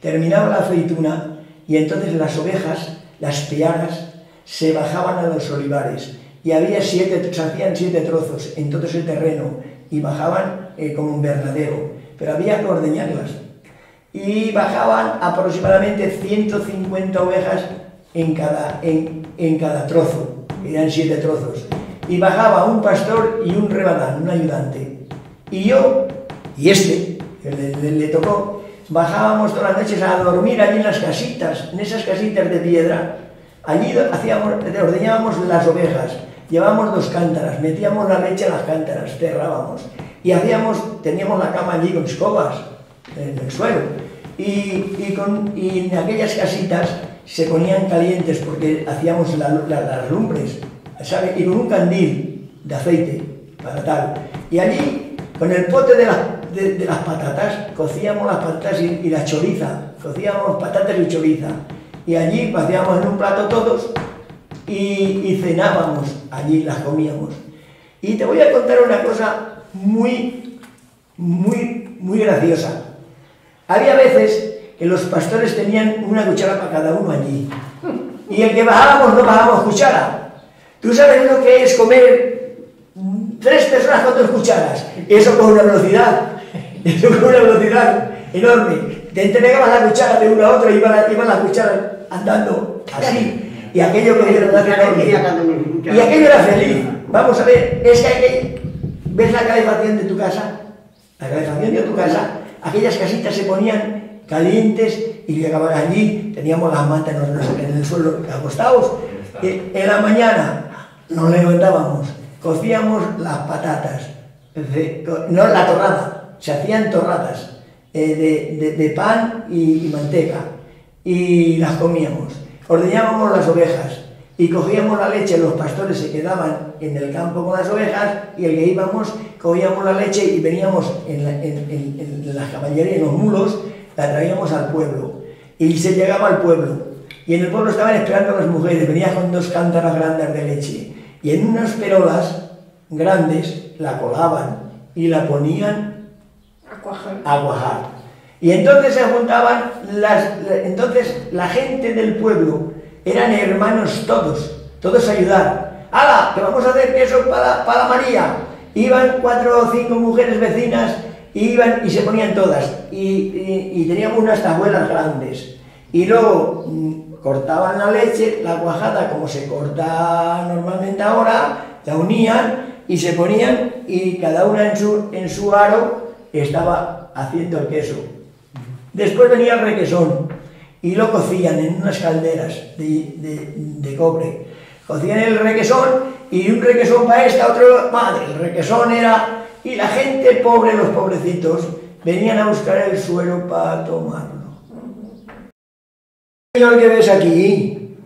Terminaba la aceituna y entonces las ovejas, las piaras, se bajaban a los olivares y había siete, se hacían siete trozos en todo ese terreno y bajaban eh, como un verdadero, pero había que ordeñarlas. Y bajaban aproximadamente 150 ovejas en cada, en, en cada trozo, eran siete trozos. Y bajaba un pastor y un rebadán, un ayudante. Y yo, y este, le tocó, bajábamos todas las noches a dormir allí en las casitas, en esas casitas de piedra. Allí hacíamos, ordeñábamos las ovejas, llevábamos dos cántaras, metíamos la leche a las cántaras, cerrábamos. Y hacíamos, teníamos la cama allí con escobas en el suelo. Y, y, con, y en aquellas casitas se ponían calientes porque hacíamos la, la, las lumbres, ¿sabe? Y con un candil de aceite para tal. Y allí, con el pote de la de, las patatas, cocíamos las patatas y, y, la choriza, cocíamos patatas y choriza. Y allí hacíamos en un plato todos y, y cenábamos, allí las comíamos. Y te voy a contar una cosa muy, muy, muy graciosa. Había veces que los pastores tenían una cuchara para cada uno allí. Y el que bajábamos no bajábamos cuchara. ¿Tú sabes lo que es comer tres personas con dos cucharas? Eso con una velocidad, eso con una velocidad enorme. Te entregabas la cuchara de uno a otro y iban la, iba la cuchara andando así. Y aquello que era Y aquello era feliz. Vamos a ver, es que ¿ves la calefacción de tu casa? La calefacción de tu casa, aquellas casitas se ponían calientes y llegaban allí, teníamos las mantas en el suelo acostados. Y en la mañana nos levantábamos, cocíamos las patatas, no la torrada, se hacían torradas eh, de, de, pan y, manteca. Y las comíamos. Ordeñábamos las ovejas y cogíamos la leche, los pastores se quedaban en el campo con las ovejas y el que íbamos cogíamos la leche y veníamos en, la, en, en, las caballerías, en los mulos, la traíamos al pueblo. Y se llegaba al pueblo. Y en el pueblo estaban esperando las mujeres, venían con dos cántaras grandes de leche. Y en unas perolas grandes la colaban y la ponían a cuajar. Y entonces se juntaban, las, entonces la gente del pueblo eran hermanos todos, todos a ayudar. ¡Hala! Que vamos a hacer queso para, para María. Iban cuatro o cinco mujeres vecinas iban y se ponían todas. Y, y, teníamos unas tabuelas grandes. Y luego mmm, cortaban la leche, la cuajada como se corta normalmente ahora, la unían y se ponían y cada una en su, en su aro estaba haciendo el queso. Después venía el requesón y lo cocían en unas calderas de, de, cobre. Cocían el requesón y un requesón para esta, otro madre. El requesón era y la gente pobre, los pobrecitos, venían a buscar el suelo para tomarlo. Señor que ves aquí,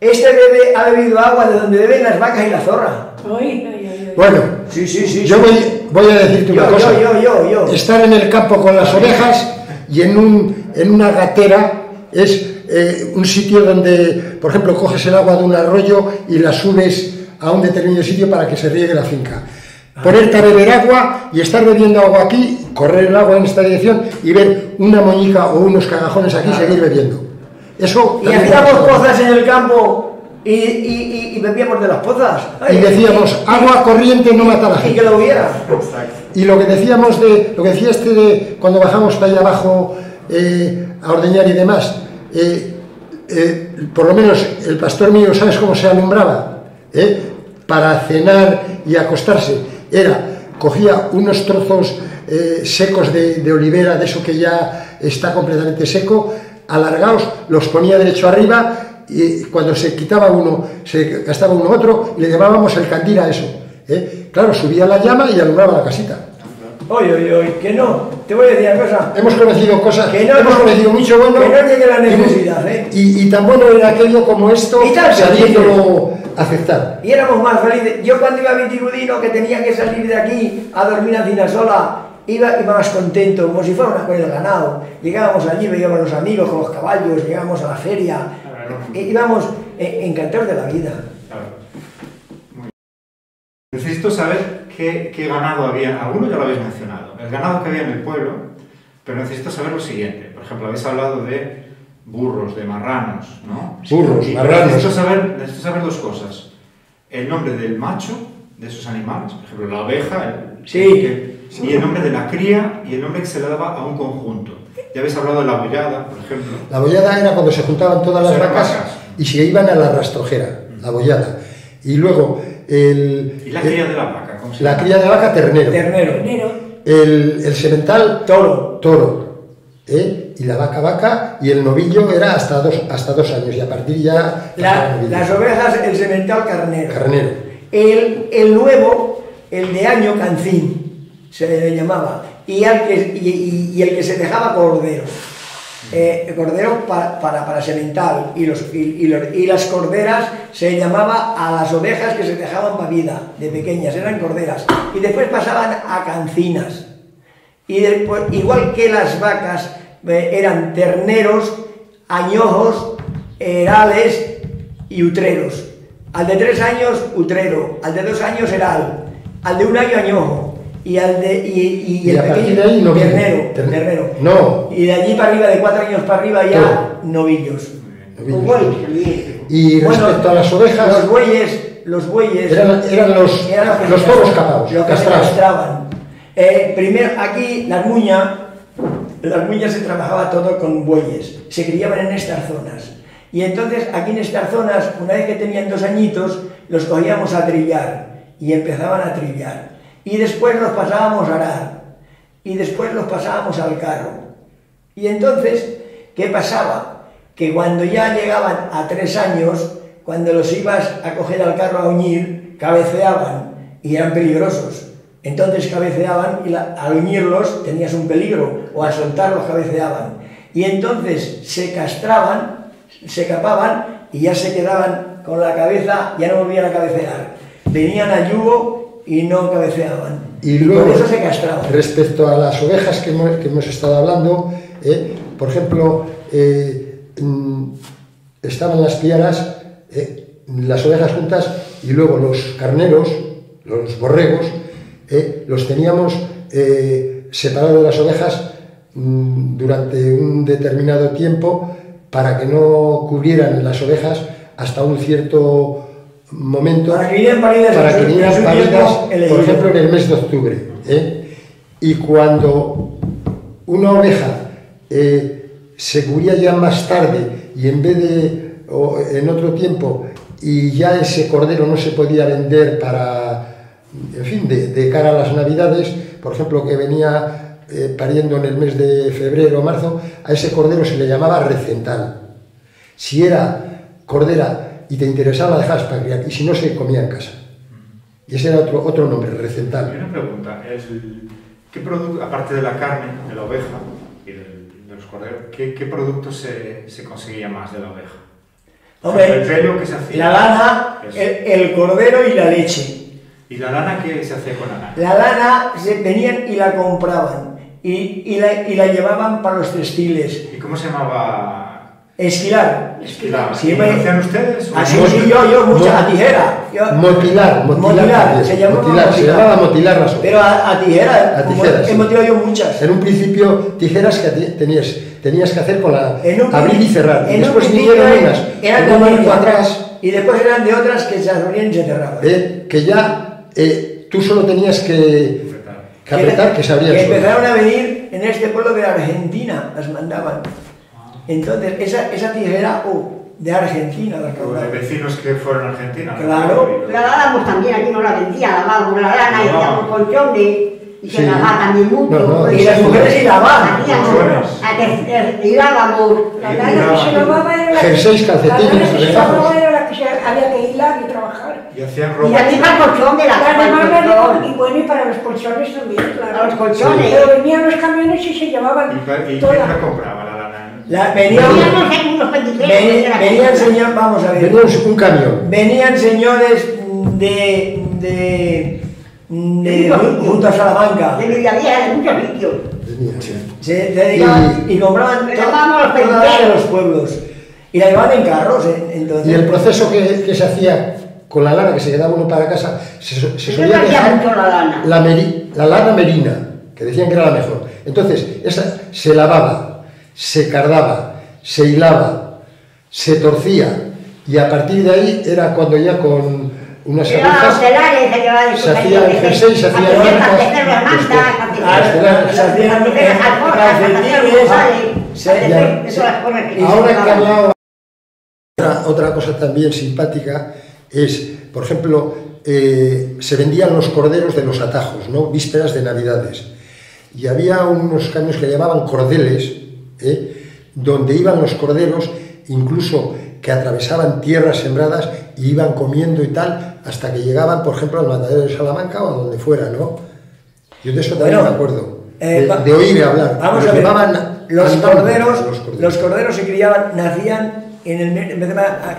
este bebé ha bebido agua de donde beben las vacas y la zorra. Bueno, Sí, sí, sí. yo voy, voy a decirte una cosa. yo, yo. Estar en el campo con las ovejas y en, un, en una gatera es eh, un sitio donde, por ejemplo, coges el agua de un arroyo y la subes a un determinado sitio para que se riegue la finca. Ponerte a beber agua y estar bebiendo agua aquí, correr el agua en esta dirección y ver una moñica o unos cagajones aquí y seguir bebiendo. Eso Y hacíamos pozas en el campo y, y, y, y bebíamos de las pozas. Y decíamos, agua corriente no mata a la Y que gente. lo hubiera. Y lo que decíamos de, lo que decía este de cuando bajamos para allá abajo eh, a ordeñar y demás, eh, eh, por lo menos el pastor mío, ¿sabes cómo se alumbraba? ¿Eh? Para cenar y acostarse. Era, cogía unos trozos eh, secos de, de olivera, de eso que ya está completamente seco, alargados, los ponía derecho arriba y cuando se quitaba uno, se gastaba uno otro y le llamábamos el candil a eso. ¿eh? Claro, subía la llama y alumbraba la casita. Oye, oye, oye, que no. Te voy a decir una cosa. Hemos conocido cosas, Que no- hemos conocido mucho bueno. que no llegue la necesidad, ¿eh? Y, y tan bueno era aquello como esto, Y sabiéndolo aceptar. Y éramos más felices. Yo cuando iba a Vitigudino, que tenía que salir de aquí a dormir a Cinasola, iba, iba más contento, como si fuera una con el ganado. Llegábamos allí, veíamos a los amigos con los caballos, llegábamos a la feria, íbamos eh, encantados de la vida. Claro. Muy bien. Necesito saber qué, qué ganado había. Alguno ya lo habéis mencionado. El ganado que había en el pueblo, Pero necesito saber lo siguiente. Por ejemplo, habéis hablado de burros, de marranos, ¿no? Burros, Y- marranos. Necesito saber, necesito saber dos cosas. El nombre del macho de esos animales, por ejemplo, la oveja, el- Sí. que- y el nombre de la cría y el nombre que se le daba a un conjunto. Ya habéis hablado de la bollada, por ejemplo. La bollada era cuando se juntaban todas las vacas vacas. y se iban a la rastrojera, la bollada. Y luego el, ¿Y la el- cría de la vaca? ¿Cómo se la cría de vaca ternero, Ternero. Enero. el, el semental Toro. toro, ¿eh? y la vaca vaca y el novillo era hasta dos, hasta dos años y a partir ya La- las ovejas, el semental carnero. carnero. El, el nuevo, el de año cancín, se le llamaba. Y, al que, y, y- y el que se dejaba cordero. Eh, cordero pa- para, para semental. Y, los, y, y los- y las corderas se llamaba a las ovejas que se dejaban para vida, de pequeñas, eran corderas. Y después pasaban a cancinas. Y después, igual que las vacas eh, eran terneros, añojos, herales y utreros. Al de tres años, utrero. Al de dos años, heral. Al de un año, añojo. Y al de y, y Y el pequeño, ahí, ternero, Terne- ternero. No. Y de allí para arriba, de cuatro años para arriba, ya novillos. Novillos. Bueno, también. Y Bueno, respecto a las ovejas, Los bueyes, los bueyes Eran- eran los- eran los se toros capados, los que se castraban. Eh, primero, aquí las muñas, las muñas se trabajaba todo con bueyes, se criaban en estas zonas. Y entonces aquí en estas zonas, una vez que tenían dos añitos, los cogíamos a trillar y empezaban a trillar. Y después los pasábamos a arar y después los pasábamos al carro. Y entonces, ¿qué pasaba? Que cuando ya llegaban a tres años, cuando los ibas a coger al carro a uñir, cabeceaban y eran peligrosos. Entonces cabeceaban y la- al uñirlos tenías un peligro, o al soltarlos cabeceaban. Y entonces se castraban, se capaban y ya se quedaban con la cabeza, ya no volvían a cabecear. Venían a yugo y no cabeceaban. Y luego, por eso se castraban. respecto a las ovejas que hemos, que hemos estado hablando, eh, por ejemplo, eh, mm, estaban las piaras, eh, las ovejas juntas, y luego los carneros, los borregos, los teníamos separados de las ovejas mm, durante un determinado tiempo para que no cubrieran las ovejas hasta un cierto momento Para que vinieran paridas para que vinieran por ejemplo, en el mes de octubre. ¿eh? Y cuando una oveja eh, se cubría ya más tarde y en vez de o en otro tiempo y ya ese cordero no se podía vender para, en fin, de, de cara a las navidades, por ejemplo, que venía eh, pariendo en el mes de febrero o marzo, a ese cordero se le llamaba recental. Si era cordera y te interesaba, la dejabas para criar, y si no, se comía en casa. Y ese era otro, otro nombre, Y recental. una pregunta, es el- ¿qué producto, aparte de la carne, de la oveja y del- de los corderos, ¿qué, qué producto se, se conseguía más de la oveja? Hombre, el pelo que se hacía. La lana, el, el cordero y la leche. ¿Y la lana qué se hacía con la lana? La lana se venían y la compraban y, y la, y la llevaban para los textiles. ¿Y cómo se llamaba? Esquilar. Esquilar. Sí, ¿Y me- lo hacían ustedes? Así no? sí, yo, yo, mucha a tijera. Yo- Motilar, motilar, Motilar, se llamaba motilar, se motilar. llamaba motilar las ovejas. Pero a, a tijera, A tijera, he sí. motivado yo muchas. En un principio, tijeras que tenías, tenías que hacer con la un abrir y cerrar. Y en un después principio vinieron eran- unas eran con un de marco media, atrás Y después eran de otras que se abrían y se cerraban. eh, que ya eh, tú solo tenías que, que apretar que se abrían Que empezaron a venir en este pueblo de Argentina, las mandaban. Entonces, esa, esa tijera, oh, de Argentina la de vecinos que fueron a Argentina. Claro. La lavamos también, aquí no la vendía, lavábamos la lana y No. hacíamos colchones y se Sí. lavaba también mucho. No, no, Y las mujeres a que- hilábamos. La Y lana que se lavaba era la que se lavaba era la que se había que hilar y trabajar. Y hacían Y ropa. la misma colchón de la Y cama, y bueno, y para los colchones también, claro. Para los colchones. Pero venían los camiones y se llevaban ¿Y, y toda. quién la compraba la Venían señor, vamos a ver, Venía un, un camión. venían señores de, de, de, junto a Salamanca. De Villavieja, de muchos sitios. Se dedicaban y, compraban Le to- llamábamos los toda la de penderos. los pueblos. Y la llevaban en carros, eh, entonces. Y el proceso que, que se hacía con la lana que se quedaba uno para casa, se, se solía dejar la lana. la, meri- la lana merina, que decían que era la mejor. Entonces, esa se lavaba, se cardaba, se hilaba, se torcía, y a partir de ahí era cuando ya con unas agujas se hacía el jersey, se hacía mantas, se hacían calcetines, Ahora cambiado. Otra, cosa también simpática es, por ejemplo, eh, se vendían los corderos de los atajos, ¿no? Vísperas de Navidades. Y había unos camiones que llamaban cordeles, ¿eh? donde iban los corderos, incluso que atravesaban tierras sembradas y iban comiendo y tal, hasta que llegaban, por ejemplo, al matadero de Salamanca o a donde fuera, ¿no? Yo de eso también Bueno, me acuerdo. eh, de, de oír hablar. Vamos Los a ver, llevaban los corderos, los corderos. los corderos se criaban, nacían en, el,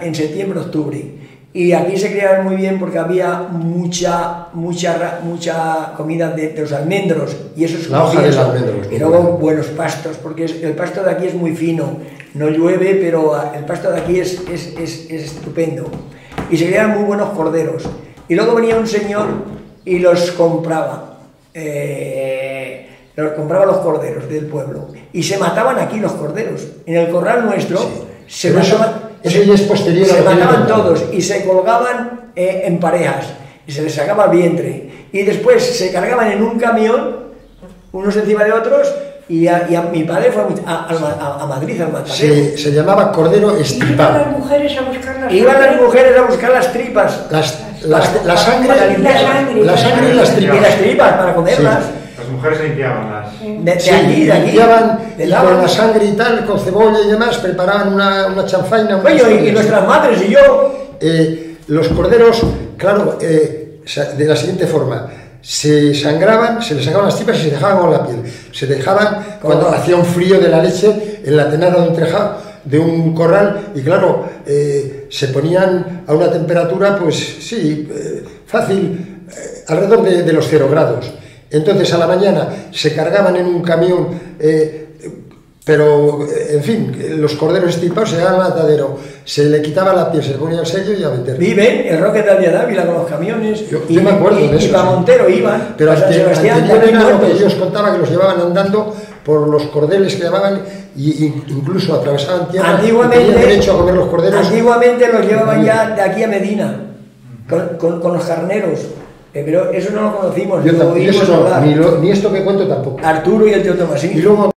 en septiembre, octubre. Y aquí se criaban muy bien porque había mucha, mucha, mucha comida de, de los almendros. Y eso es La hoja del pienso. almendro, Y luego bueno. buenos pastos, porque es- el pasto de aquí es muy fino. No llueve, pero ah, el pasto de aquí es, es, es- es estupendo. Y se criaban muy buenos corderos. Y luego venía un señor y los compraba. Eh, los compraba los corderos del pueblo. Y se mataban aquí los corderos. En el corral nuestro se mataban. Eso ya es posterior a Se mataban todos y se colgaban eh, en parejas. Y se les sacaba el vientre. Y después se cargaban en un camión, unos encima de otros. Y a, y a- mi padre fue a, a- a- a Madrid al matadero. se, se llamaba cordero Iban estripado. las mujeres a buscar las Iban las mujeres a buscar las tripas. Las, las- la sangre, La sangre. la sangre y las Y tripas. las tripas para comerlas. Las mujeres limpiaban las... De, de Sí, aquí, de aquí. limpiaban de y lava. con la sangre y tal, con cebolla y demás, preparaban una, una chanfaina. unas Coño, y, y nuestras madres y yo. Eh, los corderos, claro, eh, de la siguiente forma. Se sangraban, se les sacaban las tripas y se dejaban con la piel. Se dejaban cuando Correcto. hacía un frío de la leche en la tenada de un tejado, de un corral, y claro, eh, se ponían a una temperatura, pues sí, eh, fácil, eh, alrededor de, de los cero grados. Entonces a la mañana se cargaban en un camión, eh, pero eh, en fin, los corderos estripados se llevaban al matadero, se le quitaba la piel, se le ponía el sello y a vender. Viven el Roque de Dávila con los camiones. Yo- y, yo me acuerdo y, de eso, Y para sí. Montero iban. Pero a San ante- Sebastián, anterior de aquí era lo que muertos. yo os contaba que los llevaban andando por los cordeles que llamaban y, y incluso atravesaban tierra Antiguamente, derecho a comer los corderos. antiguamente los llevaban ya de aquí a Medina, con, con- con los carneros. Eh, pero eso no lo conocimos, Yo lo tampoco, oímos eso no, hablar. ni, lo- ni esto que cuento tampoco. Arturo y el tío Tomasín. Y luego